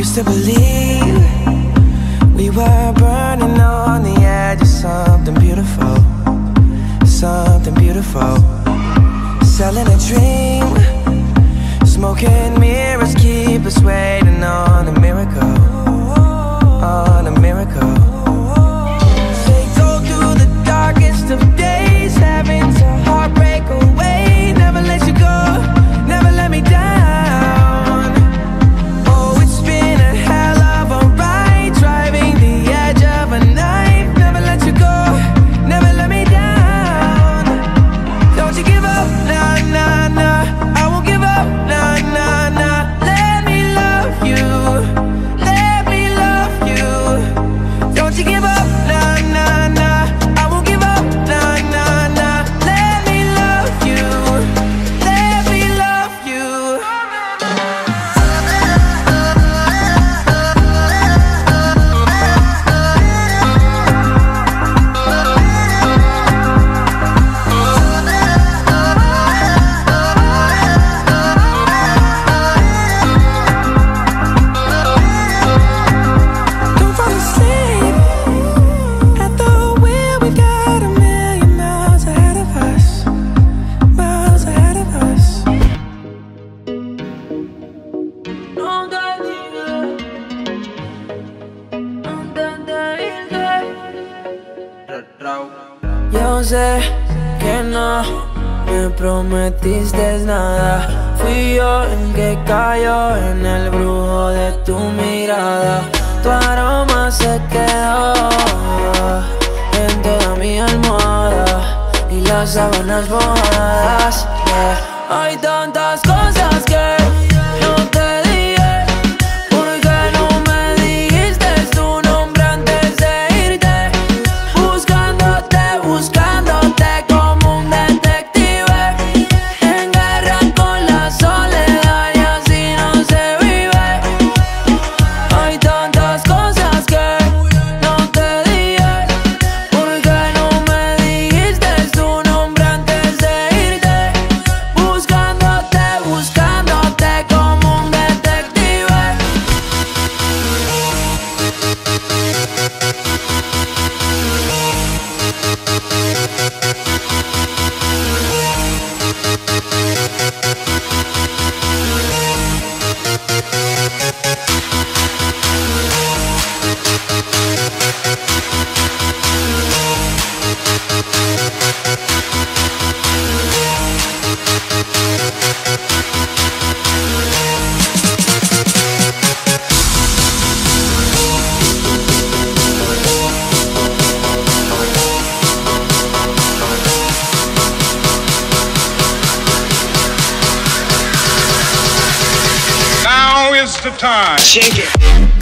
used to believe we were burning on the edge of something beautiful, something beautiful, selling a dream. Yo sé que no me prometiste nada. Fui yo el que cayó en el brujo de tu mirada. Tu aroma se quedó en toda mi almohada y las sábanas mojadas. Eh, hay tantas cosas. is the time. Shake it.